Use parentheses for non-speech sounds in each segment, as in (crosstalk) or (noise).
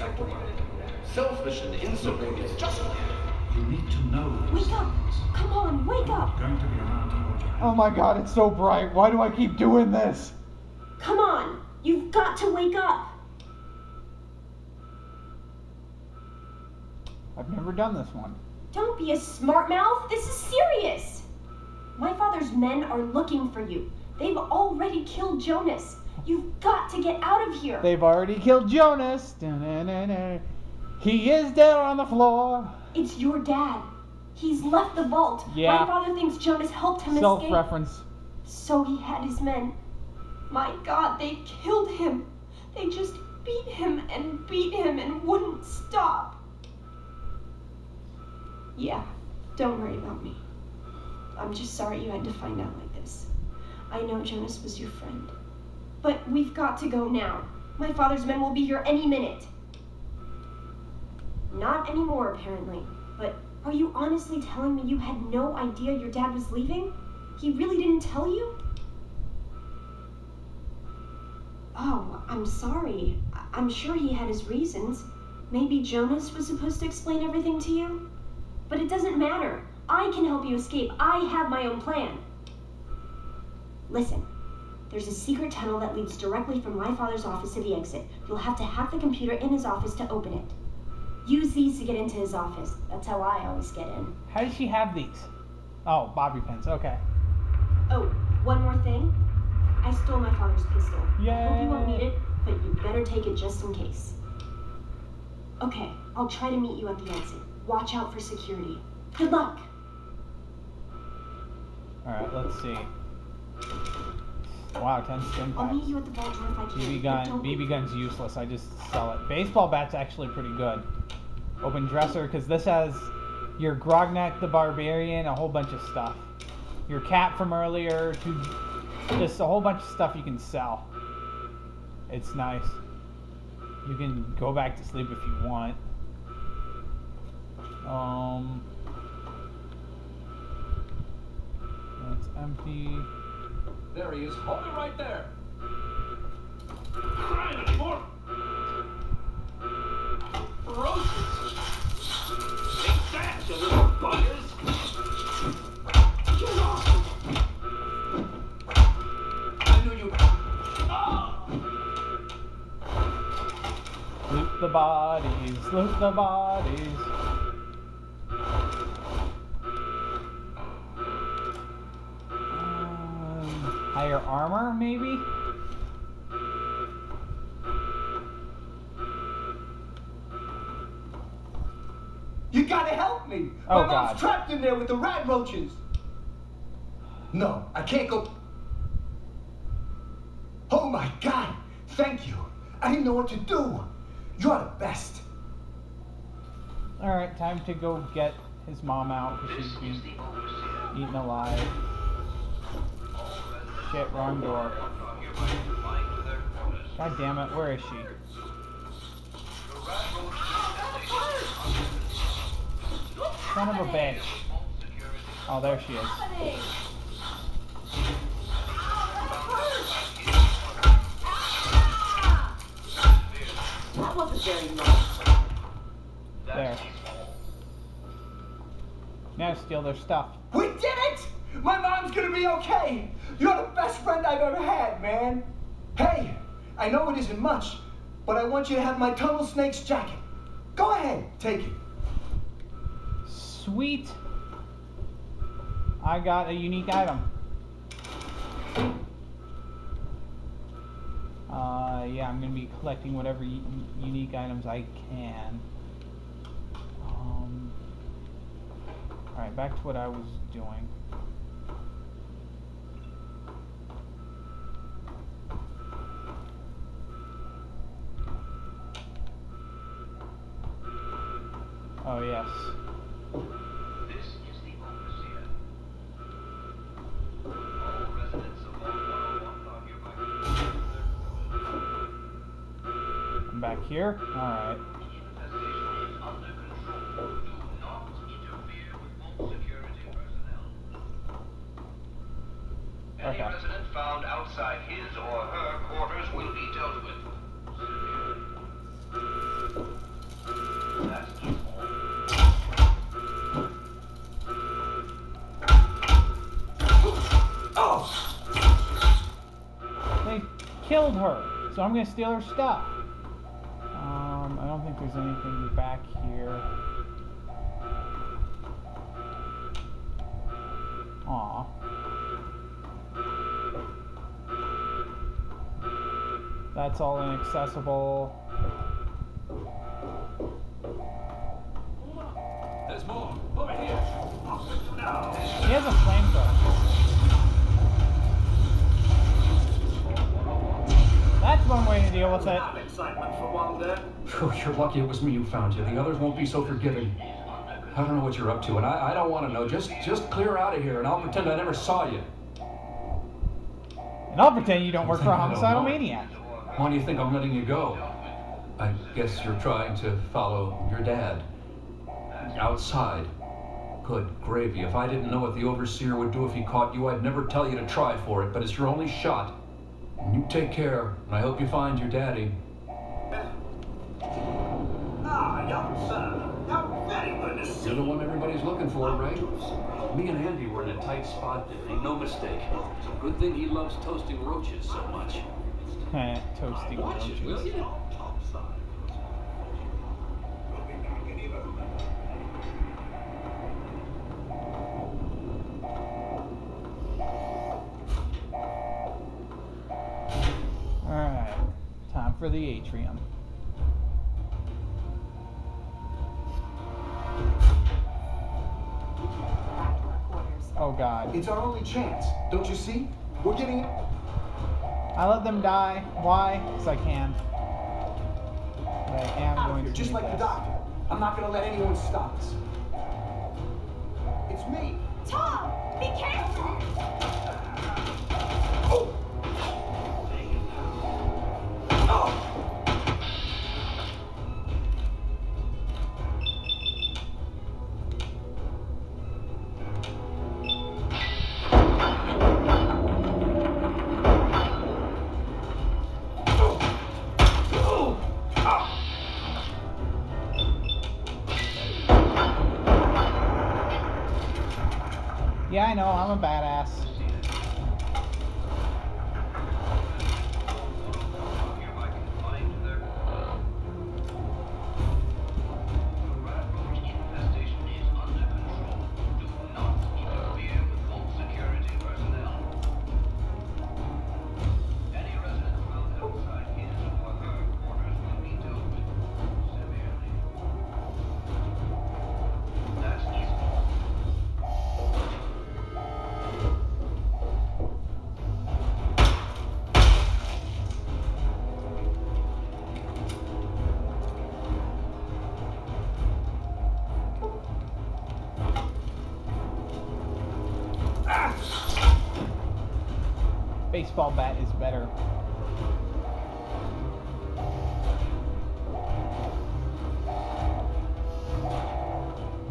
factory. Selfish and insubordinate, just You need to know. those Wake up! Come on, wake up! I'm going to be around to hold your. Oh my god, it's so bright. Why do I keep doing this? Come on! You've got to wake up! I've never done this one. Don't be a smart mouth. This is serious. My father's men are looking for you. They've already killed Jonas. You've got to get out of here. They've already killed Jonas. Da-na-na-na. He is dead on the floor. It's your dad. He's left the vault. Yeah. My father thinks Jonas helped him Self escape. reference. So he had his men. My God, they killed him. They just beat him and beat him and wouldn't stop. Yeah, don't worry about me. I'm just sorry you had to find out like this. I know Jonas was your friend. But we've got to go now. My father's men will be here any minute. Not anymore, apparently. But are you honestly telling me you had no idea your dad was leaving? He really didn't tell you? Oh, I'm sorry. I- I'm sure he had his reasons. Maybe Jonas was supposed to explain everything to you? But it doesn't matter. I can help you escape. I have my own plan. Listen, there's a secret tunnel that leads directly from my father's office to the exit. You'll have to hack the computer in his office to open it. Use these to get into his office. That's how I always get in. How does she have these? Oh, bobby pins. Okay. Oh, one more thing. I stole my father's pistol. I hope you won't need it, but you better take it just in case. Okay, I'll try to meet you at the exit. Watch out for security. Good luck. All right. Let's see. Wow, ten stim I'll packs. meet you at the vault if I can. BB gun. BB gun's useless. I just sell it. Baseball bat's actually pretty good. Open dresser because this has your Grognak the Barbarian, a whole bunch of stuff. Your cat from earlier, to just a whole bunch of stuff you can sell. It's nice. You can go back to sleep if you want. Um, that's empty. There he is. Hold it right there. Crying anymore. Ferocious. Take that, you little buggers. Get off. I knew you. Ah! Loot the bodies, loot the bodies. Higher armor, maybe? You gotta help me. Oh, My mom's God. trapped in there with the radroaches. No, I can't go. Oh my God! Thank you. I didn't know what to do. You're the best. Alright, time to go get his mom out because she's being eaten alive. Shit, wrong door. God damn it, where is she? Son of a bitch. Oh, there she is. That wasn't very nice. There. Now steal their stuff. We did it! My gonna be okay. You're the best friend I've ever had, man. Hey, I know it isn't much, but I want you to have my tunnel snake's jacket. Go ahead, take it. Sweet. I got a unique item. Uh, yeah, I'm gonna be collecting whatever unique items I can. Um, all right, back to what I was doing. Oh yes. This is the overseer. All residents of Vault 101 are yes. I'm back here. All killed her, so I'm gonna steal her stuff. Um, I don't think there's anything back here. Aw. That's all inaccessible. One way to deal with it. Excitement for one day. Phew, you're lucky it was me who found you. The others won't be so forgiving. I don't know what you're up to, and I, I don't want to know. Just just clear out of here, and I'll pretend I never saw you. And I'll pretend you don't work for a (laughs) homicidal maniac. Why do you think I'm letting you go? I guess you're trying to follow your dad. Outside. Good gravy. If I didn't know what the overseer would do if he caught you, I'd never tell you to try for it, but it's your only shot. And you take care, and I hope you find your daddy. Ah, young sir. How very good to see You're the one everybody's looking for, right? Me and Andy were in a tight spot there, ain't no mistake. Good thing he loves toasting roaches so much. (laughs) Toasting Watch roaches. you? Alright. Time for the atrium. Oh god. It's our only chance. Don't you see? We're getting I let them die. Why? Because I can. But I am out going here, to just do like the doctor. I'm not gonna let anyone stop us. It's me. Tom, be careful! Yeah, I know. I'm a badass. Baseball bat is better.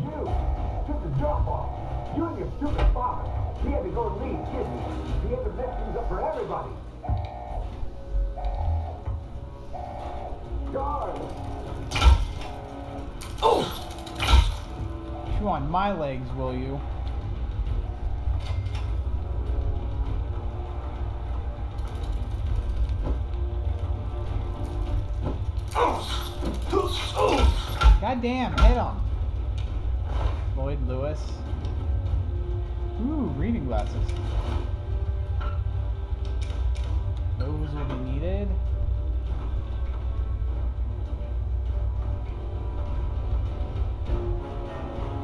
You took the job off. You and your stupid father. He had to go and leave, didn't he? He had to mess things up for everybody. Guard! Chew on my legs, will you? God damn, hit him. Lloyd Lewis. Ooh, reading glasses. Those will be needed.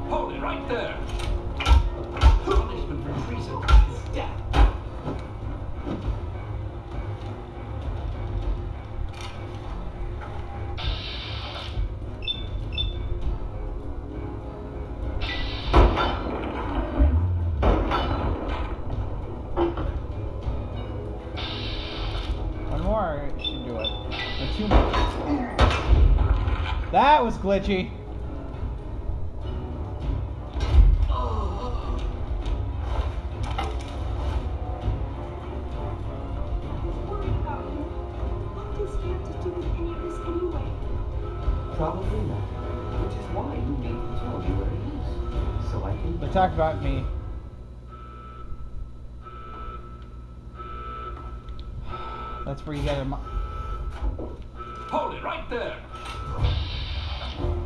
Hold it right there. Punishment for treason is death. Of was glitchy. Probably not. Which is why you need to tell me where it is. So I can. They talked about me. That's where you get him. Hold it right there. Sweet.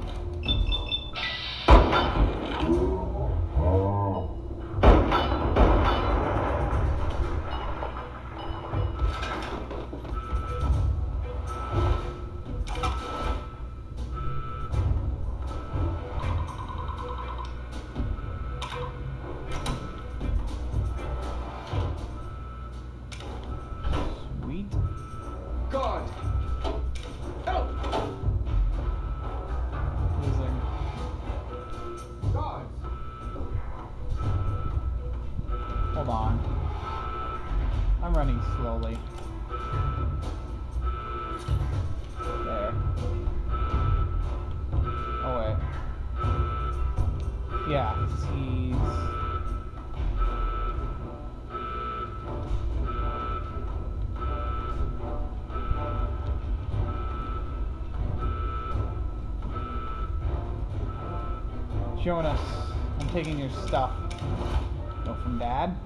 Slowly. There. Oh wait. Yeah, he's. Us I'm taking your stuff. Go from dad.